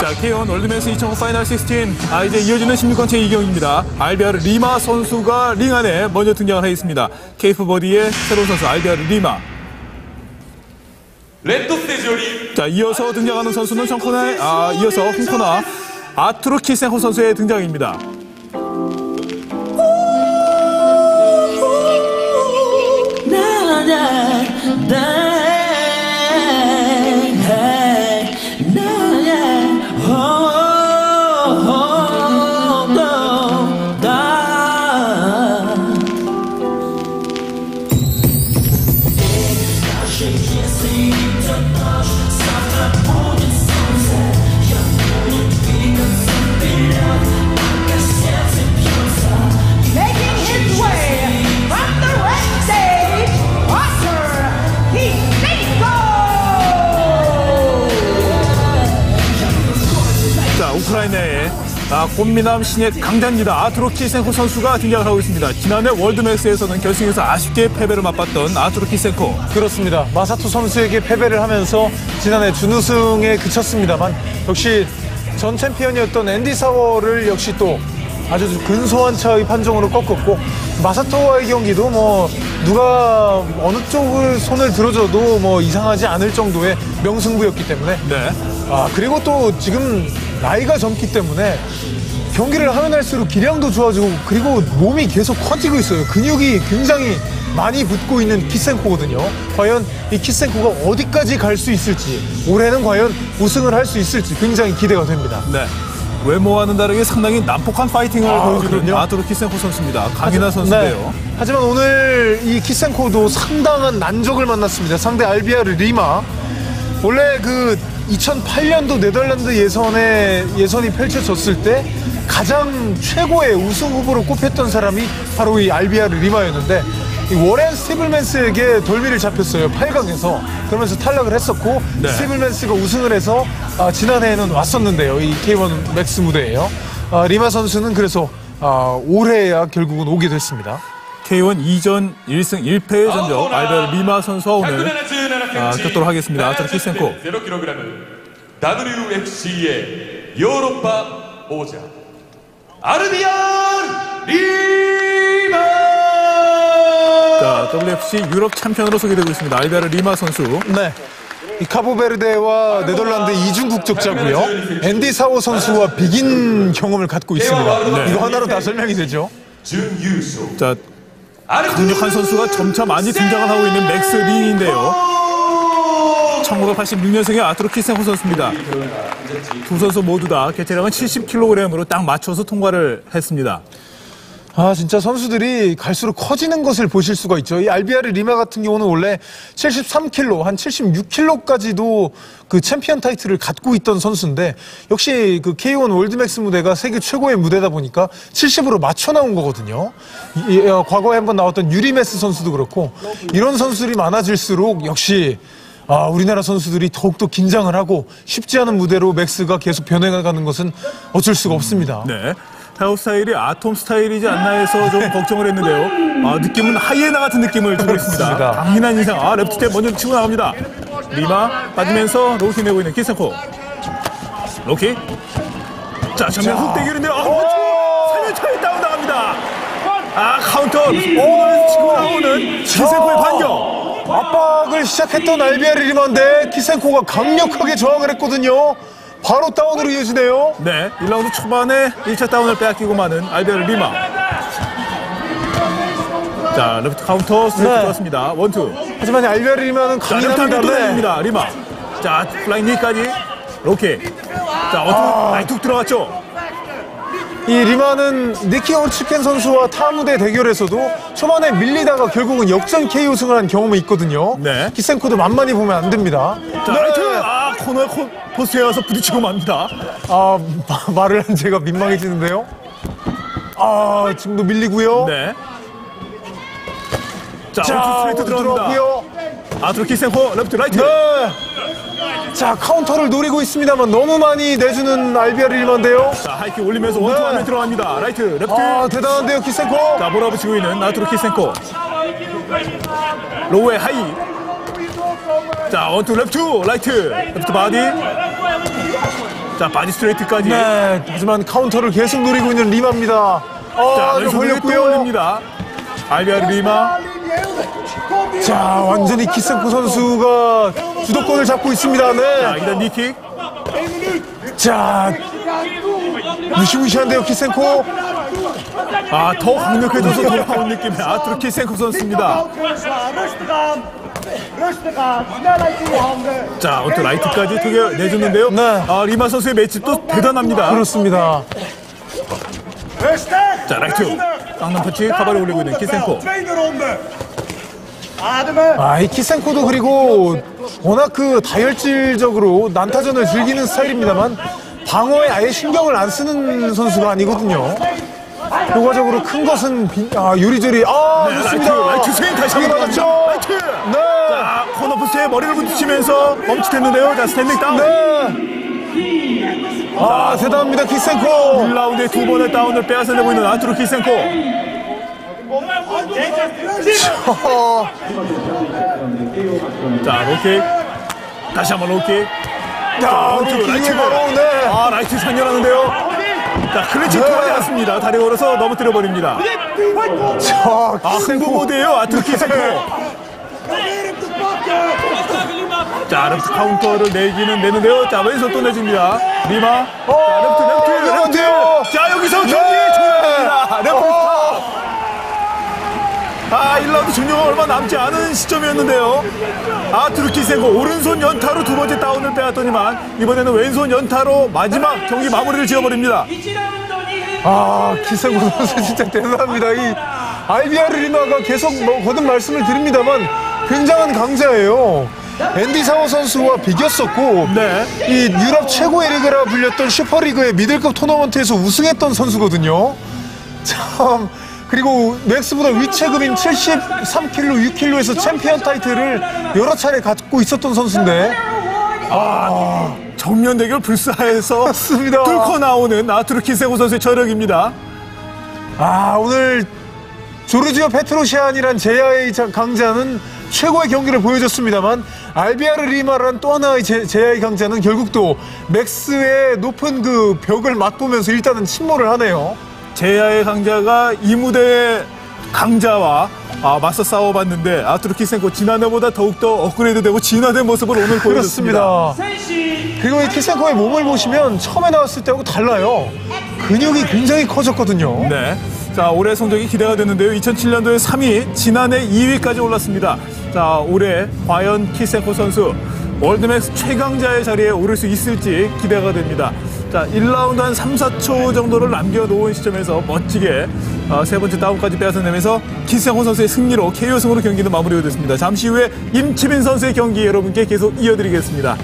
자, K1 월드맥스 2005 파이널 16. 아, 이제 이어지는 16강 제2경기입니다. 알비아르 리마 선수가 링 안에 먼저 등장을 해 있습니다. 케이프베르데의 새로운 선수 알비아르 리마. 자, 이어서 등장하는 선수는 청코너, 아, 이어서 홍코너 아투르 키센코 선수의 등장입니다. 아, 꽃미남 신예 강자입니다. 아투르 키센코 선수가 등장을 하고 있습니다. 지난해 월드맥스에서는 결승에서 아쉽게 패배를 맛봤던 아투르 키센코. 그렇습니다. 마사토 선수에게 패배를 하면서 지난해 준우승에 그쳤습니다만 역시 전 챔피언이었던 앤디 사워를 역시 또 아주 근소한 차의 판정으로 꺾었고 마사토와의 경기도 뭐 누가 어느 쪽을 손을 들어줘도 뭐 이상하지 않을 정도의 명승부였기 때문에 네. 아 그리고 또 지금 나이가 젊기 때문에 경기를 하면 할수록 기량도 좋아지고 그리고 몸이 계속 커지고 있어요. 근육이 굉장히 많이 붙고 있는 키센코거든요. 과연 이 키센코가 어디까지 갈 수 있을지 올해는 과연 우승을 할 수 있을지 굉장히 기대가 됩니다. 네. 외모와는 다르게 상당히 난폭한 파이팅을 아, 보여주는? 아투르 키센코 선수입니다. 강인한 선수인데요. 네. 하지만 오늘 이 키센코도 상당한 난적을 만났습니다. 상대 알비아르 리마. 원래 그 2008년도 네덜란드 예선에 예선이 펼쳐졌을 때 가장 최고의 우승 후보로 꼽혔던 사람이 바로 이 알비아르 리마였는데 이 워렌 스티블맨스에게 덜미를 잡혔어요. 8강에서. 그러면서 탈락을 했었고 네. 스티블맨스가 우승을 해서 아, 지난해에는 왔었는데요. 이 K1 맥스 무대에요. 아, 리마 선수는 그래서 아, 올해야 결국은 오게 됐습니다. K1 2전 1승 1패의 전적 알비아르 리마 선수와 오늘 아, 겪도록 하겠습니다. 자, 키센코. 0kg WFC의 유로파 오자 알비아르 리마 자, WFC 유럽 챔피언으로 소개되고 있습니다. 알비아르 리마 선수. 네. 이 카보베르데와 네덜란드 이중 국적자고요. 앤디 사워 선수와 비긴 경험을 갖고 있습니다. 네. 이거 하나로 다 설명이 되죠. 자, 강력한 선수가 점차 많이 등장을 하고 있는 맥스 링인데요. 1986년생의 아투르 키센코 선수입니다. 두 선수 모두 다 개체량은 70kg으로 딱 맞춰서 통과를 했습니다. 아 진짜 선수들이 갈수록 커지는 것을 보실 수가 있죠. 이 알비아르 리마 같은 경우는 원래 73kg, 한 76kg까지도 그 챔피언 타이틀을 갖고 있던 선수인데 역시 그 K1 월드맥스 무대가 세계 최고의 무대다 보니까 70으로 맞춰 나온 거거든요. 이- 이, 어, 과거에 한번 나왔던 유리메스 선수도 그렇고 이런 선수들이 많아질수록 역시 아, 우리나라 선수들이 더욱더 긴장을 하고 쉽지 않은 무대로 맥스가 계속 변해가는 것은 어쩔 수가 없습니다. 네. 헤어 스타일이 아톰 스타일이지 않나 해서 좀 걱정을 했는데요. 아, 느낌은 하이에나 같은 느낌을 주고 있습니다. 강인한 인상. 아, 레프트 때 먼저 치고 나갑니다. 리마 빠지면서 로킥 내고 있는 키센코. 로킥. 자, 정면 훅 대결인데요. 아! 3연차에 다운 당합니다. 아, 카운터. 오늘 치고 나오는 키센코의 반격. 압박을 시작했던 알비아르 리마인데 키센코가 강력하게 저항을 했거든요. 바로 다운으로 이어지네요. 네, 1라운드 초반에 1차 다운을 빼앗기고 마는 알비아르 리마. 자, 레프트 카운터 스트레이트 네. 들어왔습니다. 원투. 하지만 이 알비아르 리마는 자, 레프트 강인합니다. 한번 네. 리마. 자, 플라잉 니까지. 로킥. 자, 어떻게 아. 많이 툭 들어갔죠? 이 리마는 니키 올치켄 선수와 타무대 대결에서도 초반에 밀리다가 결국은 역전 KO 승을 한 경험이 있거든요. 네. 키센코도 만만히 보면 안 됩니다. 자, 라이트. 아, 코너 코, 포스트에 와서 부딪히고 맙니다. 아, 마- 말을 한 제가 민망해지는데요. 아, 지금도 밀리고요. 네. 자, 자, 스트레이트. 들어갔고요. 아투르 키센코, 레프트, 라이트. 네. 자, 카운터를 노리고 있습니다만 너무 많이 내주는 알비아르 리마인데요. 자, 하이킥 올리면서 원투 네. 하면 들어갑니다. 라이트, 레프트. 아, 대단한데요, 키센코. 자, 몰아붙이고 있는 아투르 키센코. 로우에 하이. 자, 원투 레프트, 라이트, 레프트 바디. 자, 바디 스트레이트까지. 네, 하지만 카운터를 계속 노리고 있는 리마입니다. 자, 어, 좀 왼손 또 걸렸고요. 올립니다. 알비아르 리마. 자, 완전히 키센코 선수가 주도권을 잡고 있습니다. 자, 네. 일단 니킥. 자, 무시무시한데요, 키센코. 아, 더 강력해져서 돌아온 느낌의 아투르 키센코 선수입니다. 자, 원투 라이트까지 두 개 내줬는데요. 네. 아, 리마 선수의 맷집도 대단합니다. 그렇습니다. 자, 라이트. 쌍난 펀치 카바를 올리고 있는 키센코. 아, 이 키센코도 그리고 워낙 그 다혈질적으로 난타전을 즐기는 스타일입니다만 방어에 아예 신경을 안 쓰는 선수가 아니거든요. 결과적으로 큰 것은 빈- 아, 요리조리 아, 네, 라이트, 좋습니다. 라이트 스윙 다시 한번 맞았죠. 라이트. 네. 머리를 부딪히면서 멈칫했는데요. 자, 스탠딩 다운. 네. 아, 대단합니다, 키센코. 1라운드에 두 번의 다운을 빼앗아내고 있는 아투르 키센코. 어, 자, 로킥. 다시 한번 로킥. 자, 라이트. 바로, 네. 아, 라이트 작렬하는데요. 자, 클린치 네. 들어가지 않습니다. 다리 걸어서 넘어뜨려 버립니다. 자, 아, 흥분 모드예요. 아투르 키센코. 자, 레프트 카운터를 내기는 내는데요. 자, 왼손 또 내줍니다. 리마. 자, 레프트, 레프트, 레프트. 레프트요. 자, 여기서 경기. 레프트 어. 아, 1라운드 종료가 얼마 남지 않은 시점이었는데요. 아투르 키센코 오른손 연타로 두 번째 다운을 빼앗더니만 이번에는 왼손 연타로 마지막 경기 마무리를 지어버립니다. 아, 키센코 선수 진짜 대단합니다. 이 알비아르 리마가 계속 뭐 거듭 말씀을 드립니다만 굉장한 강자예요. 앤디 사워 선수와 비겼었고 네. 이 유럽 최고의 리그라 불렸던 슈퍼리그의 미들급 토너먼트에서 우승했던 선수거든요. 참 그리고 맥스보다 위체급인 73kg, 6kg에서 챔피언 타이틀을 여러 차례 갖고 있었던 선수인데 정면 대결 불사해서 맞습니다. 뚫고 나오는 아투르 키센코 선수의 저력입니다. 아 오늘 조르지오 페트로시안이란 제야의 자- 강자는 최고의 경기를 보여줬습니다만 알비아르 리마란 또 하나의 제, 제야의 강자는 결국 또 맥스의 높은 그 벽을 맛보면서 일단은 침몰을 하네요. 제야의 강자가 이 무대의 강자와 아, 맞서 싸워봤는데 아트루 키센코 지난해보다 더욱더 업그레이드되고 진화된 모습을 오늘 보여줬습니다. 그렇습니다. 그리고 이 키센코의 몸을 보시면 처음에 나왔을 때하고 달라요. 근육이 굉장히 커졌거든요. 네. 자, 올해 성적이 기대가 되는데요. 2007년도에 3위, 지난해 2위까지 올랐습니다. 자, 올해 과연 키센코 선수 월드맥스 최강자의 자리에 오를 수 있을지 기대가 됩니다. 자, 1라운드 한 3, 4초 정도를 남겨놓은 시점에서 멋지게 어, 세 번째 다운까지 빼앗아내면서 키센코 선수의 승리로 KO 승으로 경기는 마무리가 됐습니다. 잠시 후에 임치빈 선수의 경기 여러분께 계속 이어드리겠습니다.